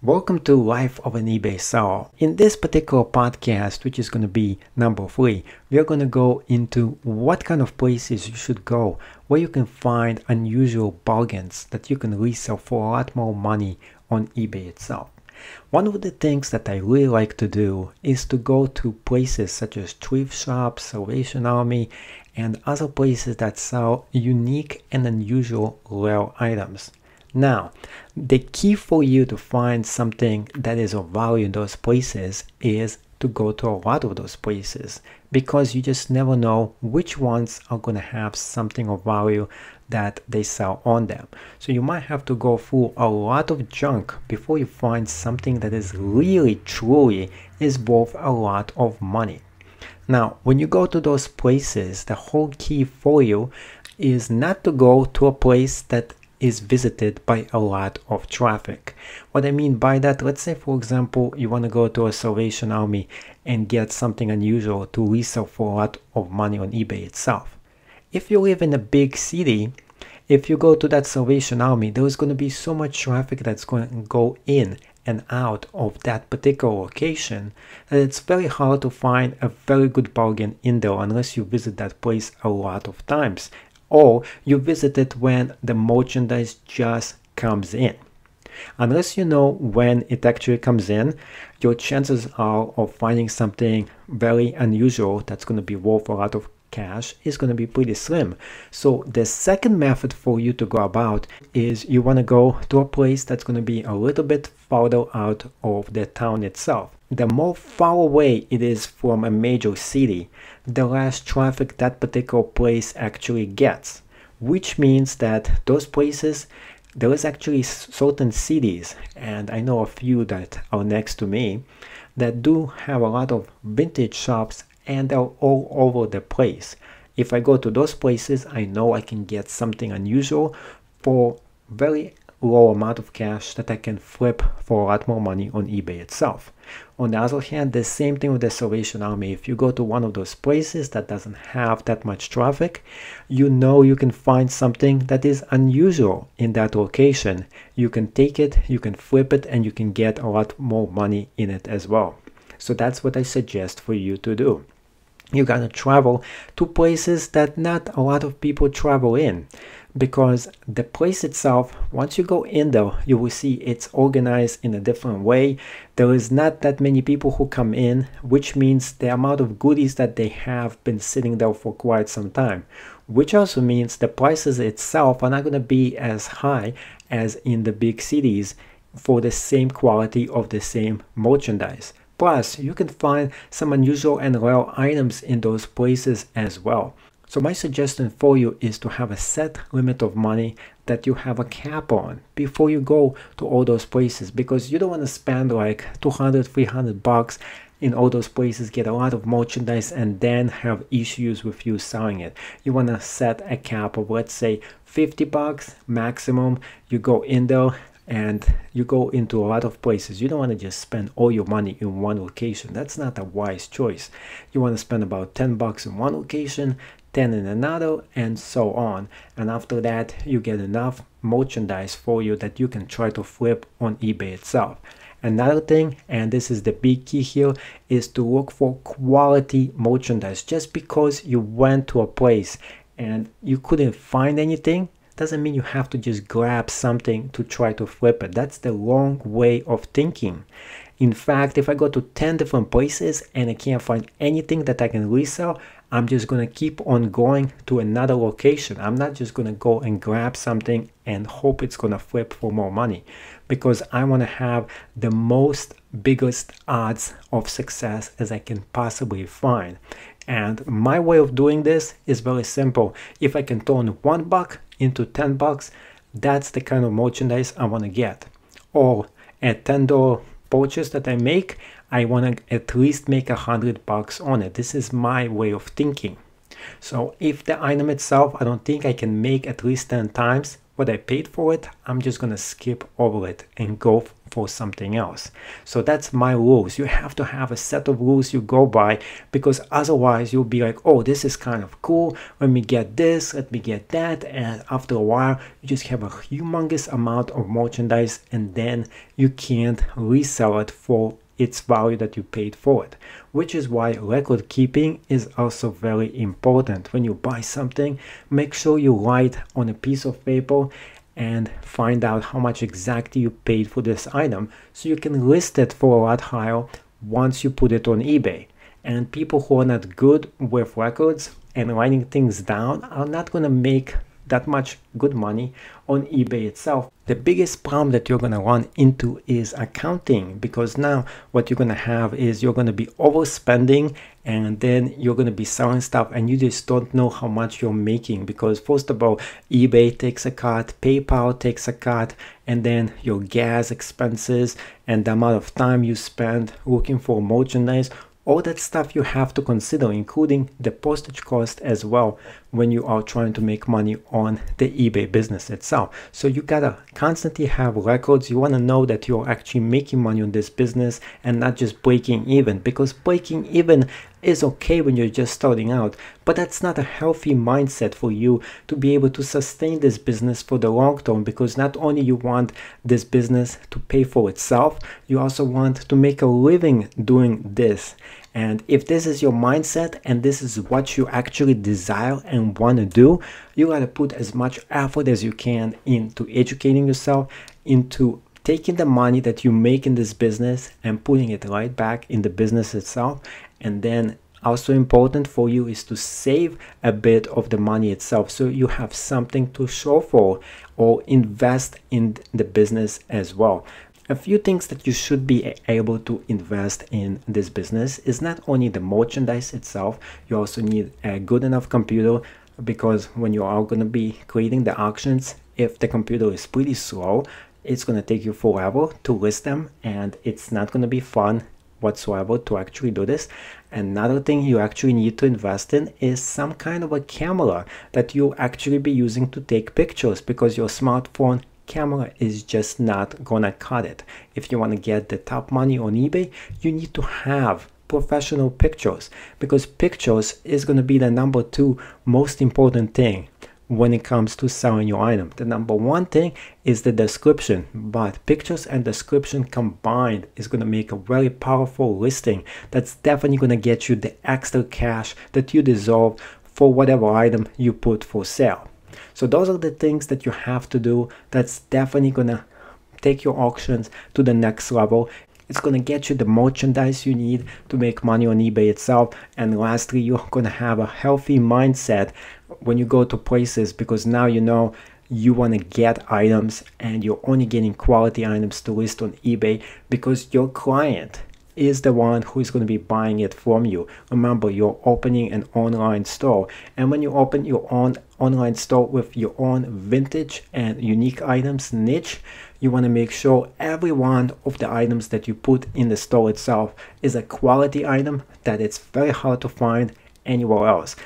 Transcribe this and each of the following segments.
Welcome to Life of an eBay Seller. In this particular podcast, which is going to be number three, we are going to go into what kind of places you should go where you can find unusual bargains that you can resell for a lot more money on eBay itself. One of the things that I really like to do is to go to places such as thrift shops, Salvation Army, and other places that sell unique and unusual rare items. Now, the key for you to find something that is of value in those places is to go to a lot of those places because you just never know which ones are going to have something of value that they sell on them. So you might have to go through a lot of junk before you find something that is really truly is worth a lot of money. Now, when you go to those places, the whole key for you is not to go to a place that is visited by a lot of traffic. What I mean by that, let's say for example, you want to go to a Salvation Army and get something unusual to resell for a lot of money on eBay itself. If you live in a big city, if you go to that Salvation Army, there's going to be so much traffic that's going to go in and out of that particular location that it's very hard to find a very good bargain in there unless you visit that place a lot of times or you visit it when the merchandise just comes in. Unless you know when it actually comes in, your chances are of finding something very unusual that's going to be worth a lot of cash is going to be pretty slim. So the second method for you to go about is you want to go to a place that's going to be a little bit farther out of the town itself. The more far away it is from a major city, the less traffic that particular place actually gets, which means that those places there is actually certain cities and I know a few that are next to me that do have a lot of vintage shops and they're all over the place. If I go to those places, I know I can get something unusual for very low amount of cash that I can flip for a lot more money on eBay itself. On the other hand, the same thing with the Salvation Army. If you go to one of those places that doesn't have that much traffic, you know you can find something that is unusual in that location. You can take it, you can flip it, and you can get a lot more money in it as well. So that's what I suggest for you to do you're gonna travel to places that not a lot of people travel in because the place itself once you go in there you will see it's organized in a different way. There is not that many people who come in which means the amount of goodies that they have been sitting there for quite some time which also means the prices itself are not going to be as high as in the big cities for the same quality of the same merchandise Plus, you can find some unusual and rare items in those places as well. So my suggestion for you is to have a set limit of money that you have a cap on before you go to all those places because you don't want to spend like 200 300 bucks in all those places get a lot of merchandise and then have issues with you selling it you want to set a cap of let's say 50 bucks maximum you go in there and you go into a lot of places. You don't want to just spend all your money in one location. That's not a wise choice. You want to spend about 10 bucks in one location 10 in another and so on. And after that you get enough merchandise for you that you can try to flip on ebay itself. Another thing and this is the big key here is to look for quality merchandise. Just because you went to a place and you couldn't find anything doesn't mean you have to just grab something to try to flip it. That's the wrong way of thinking. In fact, if I go to 10 different places and I can't find anything that I can resell, I'm just going to keep on going to another location. I'm not just going to go and grab something and hope it's going to flip for more money because I want to have the most biggest odds of success as I can possibly find. And my way of doing this is very simple. If I can turn one buck into 10 bucks, that's the kind of merchandise I want to get. Or a $10 purchase that I make, I want to at least make a hundred bucks on it. This is my way of thinking. So if the item itself, I don't think I can make at least 10 times, what I paid for it, I'm just gonna skip over it and go for something else. So that's my rules. You have to have a set of rules you go by because otherwise you'll be like, oh, this is kind of cool. Let me get this, let me get that. And after a while, you just have a humongous amount of merchandise and then you can't resell it for its value that you paid for it which is why record keeping is also very important when you buy something make sure you write on a piece of paper and find out how much exactly you paid for this item so you can list it for a lot higher once you put it on eBay. And people who are not good with records and writing things down are not going to make that much good money on eBay itself. The biggest problem that you're going to run into is accounting because now what you're going to have is you're going to be overspending and then you're going to be selling stuff and you just don't know how much you're making because first of all eBay takes a cut, PayPal takes a cut and then your gas expenses and the amount of time you spend looking for merchandise all that stuff you have to consider including the postage cost as well when you are trying to make money on the ebay business itself so you gotta constantly have records you want to know that you're actually making money on this business and not just breaking even because breaking even is okay when you're just starting out, but that's not a healthy mindset for you to be able to sustain this business for the long term because not only you want this business to pay for itself, you also want to make a living doing this. And if this is your mindset and this is what you actually desire and want to do, you got to put as much effort as you can into educating yourself, into taking the money that you make in this business and putting it right back in the business itself. And then also important for you is to save a bit of the money itself so you have something to show for or invest in the business as well a few things that you should be able to invest in this business is not only the merchandise itself you also need a good enough computer because when you are going to be creating the auctions if the computer is pretty slow it's going to take you forever to list them and it's not going to be fun whatsoever to actually do this. Another thing you actually need to invest in is some kind of a camera that you actually be using to take pictures because your smartphone camera is just not gonna cut it. If you want to get the top money on eBay, you need to have professional pictures because pictures is going to be the number two most important thing when it comes to selling your item. The number one thing is the description, but pictures and description combined is going to make a very powerful listing that's definitely going to get you the extra cash that you deserve for whatever item you put for sale. So those are the things that you have to do that's definitely to take your auctions to the next level it's to get you the merchandise you need to make money on eBay itself. And lastly, you're to have a healthy mindset when you go to places because now you know you want to get items and you're only getting quality items to list on eBay because your client is the one who is going to be buying it from you. Remember, you're opening an online store, and when you open your own online store with your own vintage and unique items niche, you want to make sure every one of the items that you put in the store itself is a quality item that it's very hard to find anywhere else.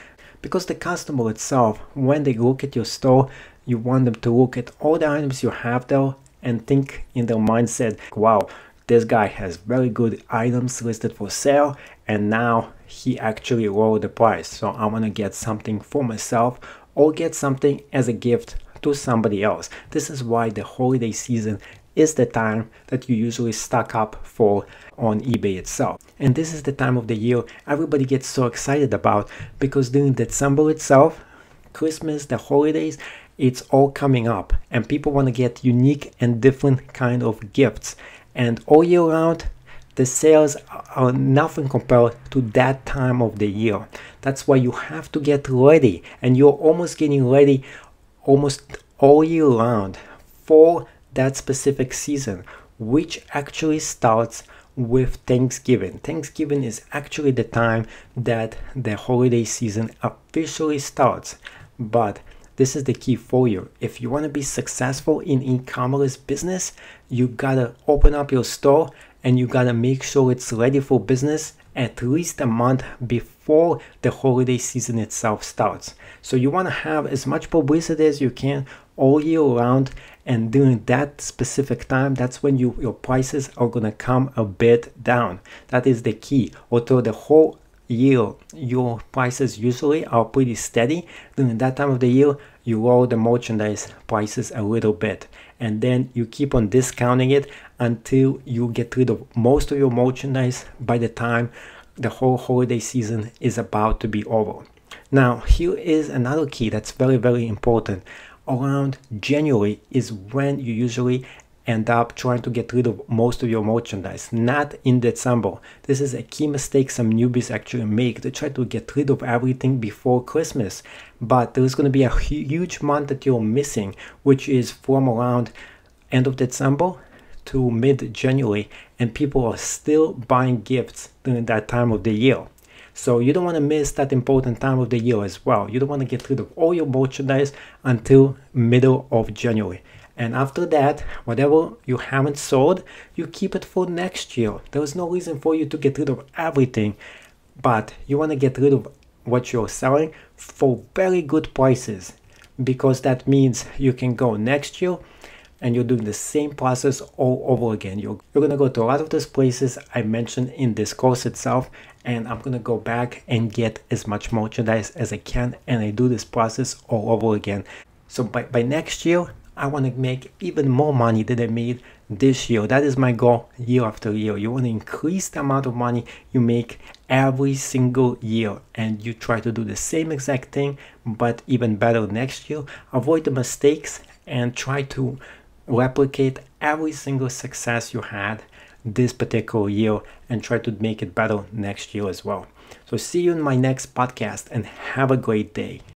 Because the customer itself, when they look at your store, you want them to look at all the items you have there and think in their mindset, wow, this guy has very good items listed for sale and now he actually lowered the price. So I want to get something for myself or get something as a gift to somebody else. This is why the holiday season is the time that you usually stock up for on eBay itself. And this is the time of the year everybody gets so excited about because during December itself, Christmas, the holidays, it's all coming up and people want to get unique and different kind of gifts. And all year round, the sales are nothing compared to that time of the year. That's why you have to get ready and you're almost getting ready almost all year round for that specific season, which actually starts with Thanksgiving. Thanksgiving is actually the time that the holiday season officially starts. But this is the key for you. If you want to be successful in e-commerce business, you gotta open up your store and you gotta make sure it's ready for business at least a month before the holiday season itself starts. So you want to have as much publicity as you can all year round and during that specific time that's when you your prices are going to come a bit down that is the key although the whole year your prices usually are pretty steady. During that time of the year you lower the merchandise prices a little bit and then you keep on discounting it until you get rid of most of your merchandise by the time the whole holiday season is about to be over. Now here is another key that's very very important. Around January is when you usually end up trying to get rid of most of your merchandise, not in December. This is a key mistake some newbies actually make. They try to get rid of everything before Christmas, but there's going to be a huge month that you're missing, which is from around end of December to mid January, and people are still buying gifts during that time of the year. So you don't want to miss that important time of the year as well. You don't want to get rid of all your merchandise until middle of January. And after that, whatever you haven't sold, you keep it for next year. There is no reason for you to get rid of everything, but you want to get rid of what you're selling for very good prices because that means you can go next year and you're doing the same process all over again. You're, you're going to go to a lot of those places I mentioned in this course itself and I'm going to go back and get as much merchandise as I can and I do this process all over again. So by, by next year, I want to make even more money than I made this year. That is my goal year after year. You want to increase the amount of money you make every single year and you try to do the same exact thing but even better next year. Avoid the mistakes and try to replicate every single success you had this particular year and try to make it better next year as well. So see you in my next podcast and have a great day.